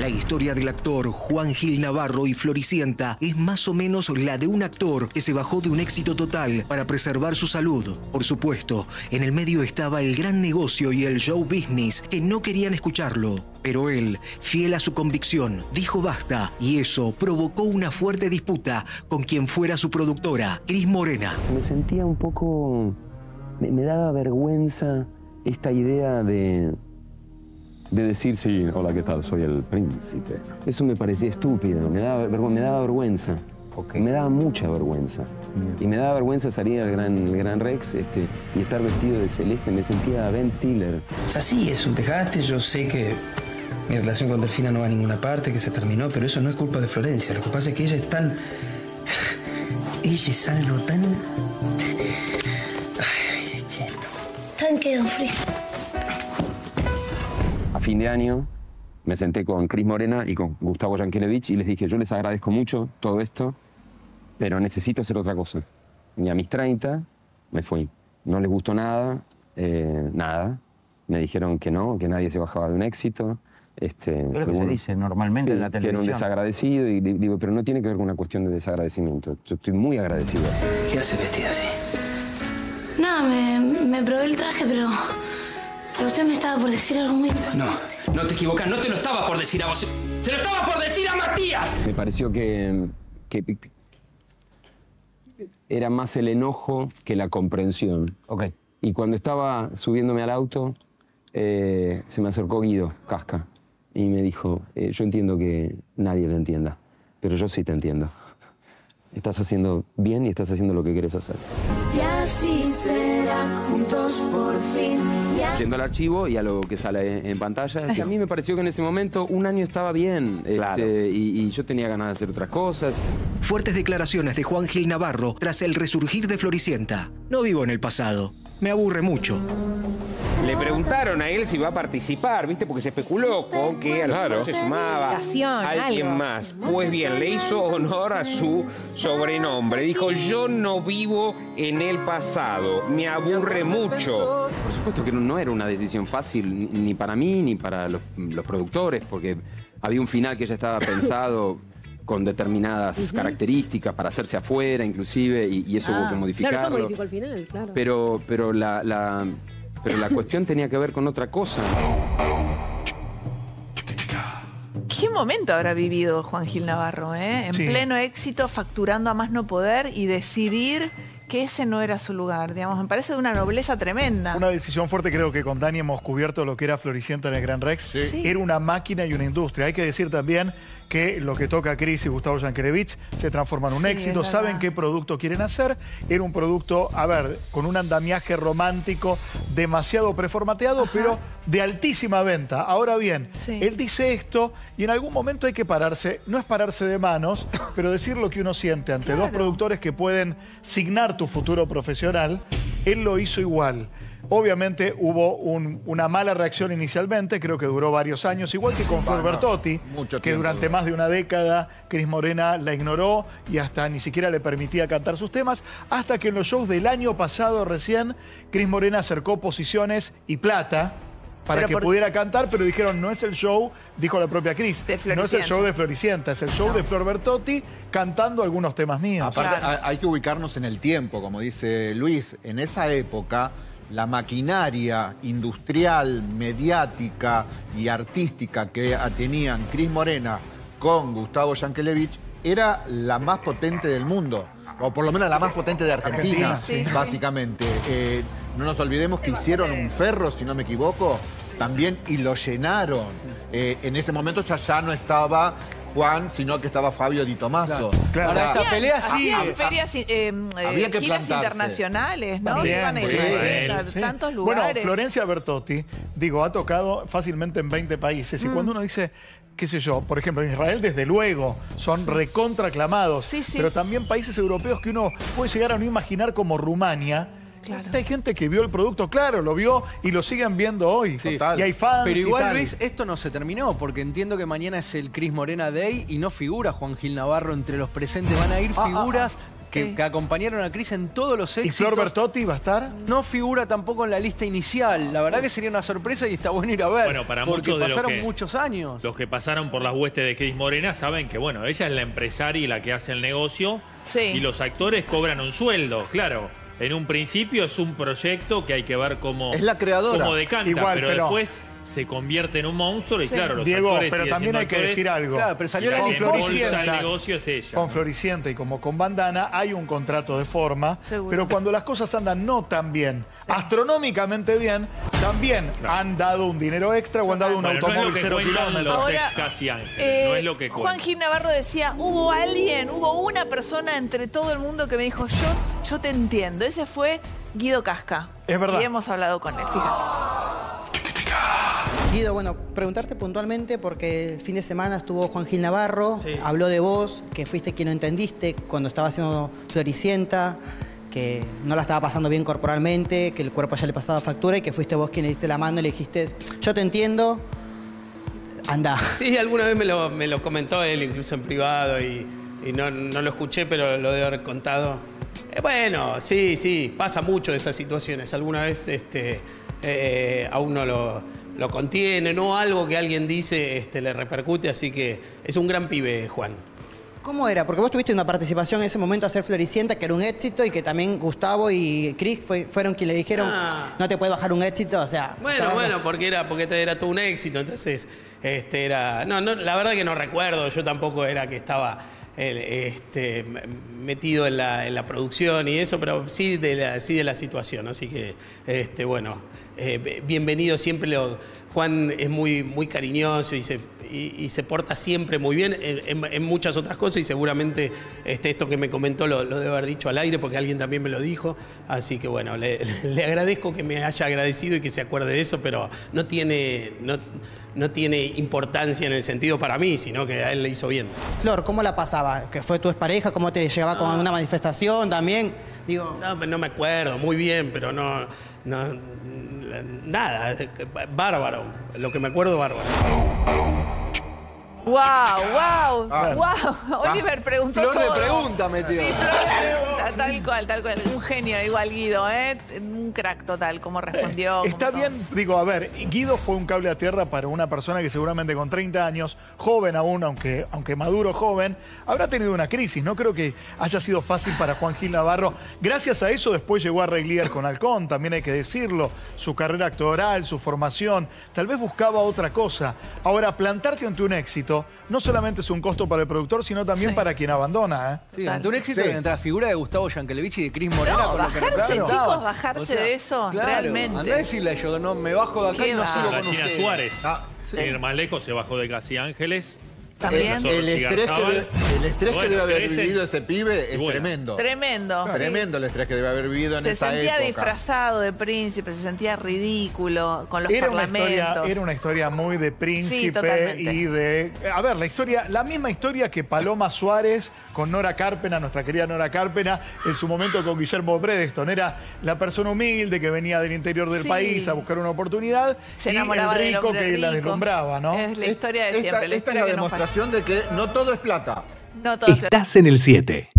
La historia del actor Juan Gil Navarro y Floricienta es más o menos la de un actor que se bajó de un éxito total para preservar su salud. Por supuesto, en el medio estaba el gran negocio y el show business que no querían escucharlo. Pero él, fiel a su convicción, dijo basta y eso provocó una fuerte disputa con quien fuera su productora, Cris Morena. Me sentía un poco... Me, daba vergüenza esta idea de, de decir, sí, hola, ¿qué tal? Soy el príncipe. Eso me parecía estúpido, me daba, vergü- me daba vergüenza. Me daba mucha vergüenza. Y me daba vergüenza salir al Gran, el gran Rex este, y estar vestido de celeste. Me sentía Ben Stiller. O sea, sí, es un desgaste. Yo sé que mi relación con Delfina no va a ninguna parte, que se terminó, pero eso no es culpa de Florencia. Lo que pasa es que ella es tan. Ella es algo tan. Ay, qué- Tanque, don Fris. Fin de año me senté con Cris Morena y con Gustavo Yankelevich y les dije, yo les agradezco mucho todo esto, pero necesito hacer otra cosa. Y a mis 30 me fui. No les gustó nada, eh, nada. Me dijeron que no, que nadie se bajaba de un éxito. Este, Es lo que se dice normalmente en que- la Que era un televisión. desagradecido y di- digo, pero no tiene que ver con una cuestión de desagradecimiento. Yo estoy muy agradecido. ¿Qué hace vestida así? Nada, me, me probé el traje, pero. Pero usted me estaba por decir algo muy importante. No, no te equivocas, no te lo estaba por decir a vos. ¡Se lo estaba por decir a Matías! Me pareció que, que era más el enojo que la comprensión. Ok. Y cuando estaba subiéndome al auto, eh, se me acercó Guido Casca y me dijo, eh, yo entiendo que nadie te entienda, pero yo sí te entiendo. Estás haciendo bien y estás haciendo lo que quieres hacer. Y así será, juntos por fin. Ya. Yendo al archivo y a lo que sale en, pantalla, que a mí me pareció que en ese momento un año estaba bien Claro. este, y, y yo tenía ganas de hacer otras cosas. Fuertes declaraciones de Juan Gil Navarro tras el resurgir de Floricienta. No vivo en el pasado. Me aburre mucho. Le preguntaron a él si va a participar, ¿viste? Porque se especuló con que a lo mejor se sumaba alguien algo. más. Pues bien, le hizo honor a su sobrenombre. Dijo, yo no vivo en el pasado, me aburre mucho. Por supuesto que no, no era una decisión fácil ni, para mí ni para los, los productores, porque había un final que ya estaba pensado con determinadas características para hacerse afuera, inclusive, y, y eso hubo que modificarlo. Ah, Claro, eso modificó el final, claro. Pero, pero, la, la- pero la cuestión tenía que ver con otra cosa. ¿Qué momento habrá vivido Juan Gil Navarro? eh? En Sí. pleno éxito, facturando a más no poder y decidir que ese no era su lugar. Digamos, me parece de una nobleza tremenda. Una decisión fuerte, creo que con Dani hemos cubierto lo que era Floricienta en el Gran Rex. Sí. Era una máquina y una industria. Hay que decir también que lo que toca Cris y Gustavo Yankelevich se transforma en un Sí, éxito. Saben qué producto quieren hacer. Era un producto, a ver, con un andamiaje romántico demasiado preformateado, pero de altísima venta. Ahora bien, Sí. él dice esto y en algún momento hay que pararse, no es pararse de manos, pero decir lo que uno siente ante dos productores que pueden signar tu futuro profesional. Él lo hizo igual. Obviamente hubo un- una mala reacción inicialmente, creo que duró varios años, igual que con Flor Bertotti, que durante duró. más de una década Cris Morena la ignoró y hasta ni siquiera le permitía cantar sus temas, hasta que en los shows del año pasado recién Cris Morena acercó posiciones y plata para Pero que por- pudiera cantar, pero dijeron, no es el show, dijo la propia Cris, no es el show de Floricienta, es el show de Flor Bertotti cantando algunos temas míos. Aparte, Claro. hay que ubicarnos en el tiempo, como dice Luis. En esa época, la maquinaria industrial, mediática y artística que tenían Cris Morena con Gustavo Yankelevich era la más potente del mundo. O por lo menos la más potente de Argentina, Argentina, sí, sí. básicamente. Eh, no nos olvidemos que hicieron un ferro, si no me equivoco, también, y lo llenaron. Eh, en ese momento ya, ya no estaba Juan, sino que estaba Fabio Di Tomaso. Claro. Ahora, Hacían- pelea hacían ferias, eh, eh, Había que giras plantarse. internacionales, ¿no? Iban a sí, Israel, a sí. tantos Bueno, lugares. Florencia Bertotti, digo, ha tocado fácilmente en 20 países. Y Mm. cuando uno dice, qué sé yo, por ejemplo, en Israel, desde luego, son recontra aclamados. Sí, sí. Pero también países europeos que uno puede llegar a no imaginar como Rumania. Claro. Hay gente que vio el producto, claro, lo vio y lo siguen viendo hoy. Sí. Y hay fans. Pero y igual, tal. Luis, esto no se terminó, porque entiendo que mañana es el Cris Morena Day y no figura Juan Gil Navarro entre los presentes. Van a ir Ah, figuras que, Sí. que acompañaron a Cris en todos los ¿Y éxitos. Flor Bertotti va a estar? No figura tampoco en la lista inicial. La verdad que sería una sorpresa y está bueno ir a ver. Bueno, para porque muchos de los pasaron que- muchos años. Los que pasaron por las huestes de Cris Morena saben que, bueno, ella es la empresaria y la que hace el negocio. Sí. Y los actores cobran un sueldo, claro. En un principio es un proyecto que hay que ver cómo, Es la creadora. cómo decanta, Igual, pero, pero- después se convierte en un monstruo y Sí. claro, los Diego, actores pero también hay que decir algo. Claro, pero salió la la Floricienta. el negocio es ella. Con ¿no? Floricienta y como con Bandana hay un contrato de forma, Seguro. pero cuando las cosas andan no tan bien, astronómicamente bien, también han dado un dinero extra o han dado un Bueno, no es lo automóvil que cero kilómetros. Ahora, ex casi ángeles, Eh, no es lo que Juan cuentan. Gil Navarro decía, hubo alguien, hubo una persona entre todo el mundo que me dijo, yo, yo te entiendo. Ese fue Guido Casca. Es verdad. Y hemos hablado con él, fíjate. Guido, bueno, preguntarte puntualmente porque el fin de semana estuvo Juan Gil Navarro, habló de vos, que fuiste quien no entendiste cuando estaba haciendo Floricienta, que no la estaba pasando bien corporalmente, que el cuerpo ya le pasaba factura y que fuiste vos quien le diste la mano y le dijiste, yo te entiendo, anda. Sí, alguna vez me lo, me lo comentó él, incluso en privado, y, y no, no lo escuché, pero lo debe haber contado. Eh, bueno, sí, sí, pasa mucho de esas situaciones. Alguna vez este, eh, a uno lo, lo contiene, no algo que alguien dice este, le repercute, así que es un gran pibe, Juan. ¿Cómo era? Porque vos tuviste una participación en ese momento a hacer Floricienta, que era un éxito y que también Gustavo y Chris fue- fueron quienes le dijeron, Ah. no te puede bajar un éxito, o sea... Bueno, bueno, porque era, porque era todo un éxito, entonces, este era. No, no, la verdad que no recuerdo, yo tampoco era que estaba este, metido en la, producción y eso, pero sí de la, sí de la situación. Así que, este, bueno, eh, bienvenido siempre. Juan es muy, muy cariñoso y se, y, se porta siempre muy bien en, muchas otras cosas y seguramente este, esto que me comentó lo, lo debe haber dicho al aire porque alguien también me lo dijo. Así que bueno, le, le agradezco que me haya agradecido y que se acuerde de eso, pero no tiene, no, no tiene importancia en el sentido para mí, sino que a él le hizo bien. Flor, ¿cómo la pasaba? ¿Que fue tu expareja? ¿Cómo te llevaba con una manifestación también? Digo, No, no me acuerdo muy bien, pero no, no nada, bárbaro. Lo que me acuerdo, bárbaro. ¡Wow! ¡Wow! Ah. ¡Wow! Oliver preguntó Flor de todo. pregunta metió. Sí, flor de pregunta, tal cual, tal cual. Un genio igual Guido, ¿eh? Un crack total, como respondió. Está todo. bien, digo, a ver, Guido fue un cable a tierra para una persona que seguramente con 30 años, joven aún, aunque, aunque maduro joven, habrá tenido una crisis. No creo que haya sido fácil para Juan Gil Navarro. Gracias a eso después llegó a Reglier con Halcón, también hay que decirlo. Su carrera actoral, su formación, tal vez buscaba otra cosa. Ahora, plantarte ante un éxito no solamente es un costo para el productor, sino también Sí. para quien abandona. ¿eh? Sí, ante un éxito Sí. entre la figura de Gustavo Yankelevich y de Cris Morena No, bajarse, chicos, bajarse de eso, realmente. Andá a decirle yo, no, me bajo de acá y no va. sigo La con China ustedes. Suárez, Ah, sin ir más lejos, se bajó de Casi Ángeles. También. El, estrés, que, de- el estrés que debe haber vivido ese pibe es bueno. tremendo. Tremendo. sí. Tremendo el estrés que debe haber vivido en Se esa sentía época. disfrazado de príncipe, se sentía ridículo con los Era una, parlamentos. historia, era una historia muy de príncipe y de. A ver, la historia, la misma historia que Paloma Suárez con Nora Carpena, nuestra querida Nora Carpena, en su momento con Guillermo Bredeston. Era la persona humilde que venía del interior del Sí. país a buscar una oportunidad. Se y enamoraba el rico que la deslumbraba, ¿no? Es la historia de Esta- siempre. la esta es historia la que no falla. Demostración de que no todo es plata. No todo es Estás en el 7.